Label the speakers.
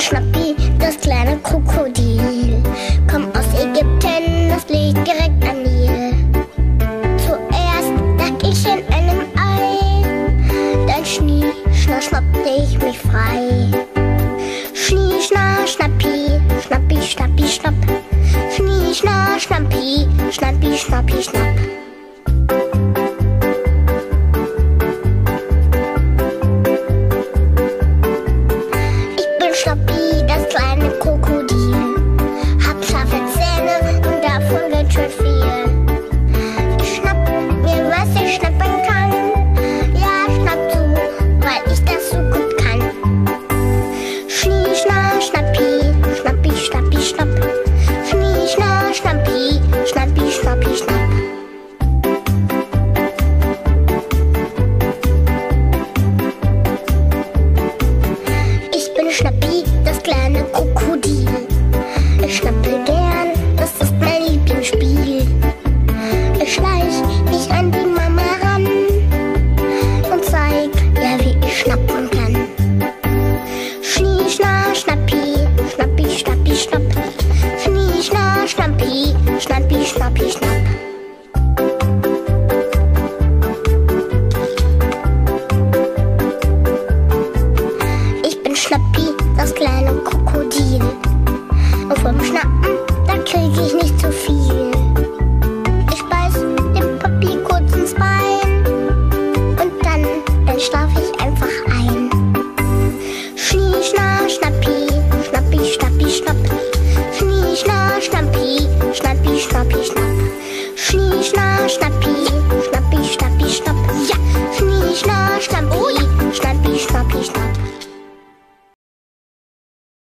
Speaker 1: Schnappi, das kleine Krokodil. Komm aus Ägypten, das liegt direkt am Nil. Zuerst lag ich in einem Ei, dann schnie, schna, schnappte ich mich frei. Schnie, schna, schnappi, schnappi, schnappi, schnapp. Schnie, schna, schnappi, schnappi, schnappi, schnapp. Schnappi, schnapp. Ich bin Schnappi, das kleine Krokodil. Und vom Schnappen, da krieg ich nicht zu viel. Ich beiß dem Papi kurz ins Bein. Und dann, dann schlaf ich einfach ein. Schnie, schna, schnappi, schnappi, schnappi, schnapp. Schnie, schna, schnappi, schnappi, schnappi, schnapp. Schnie, schna, schnappi,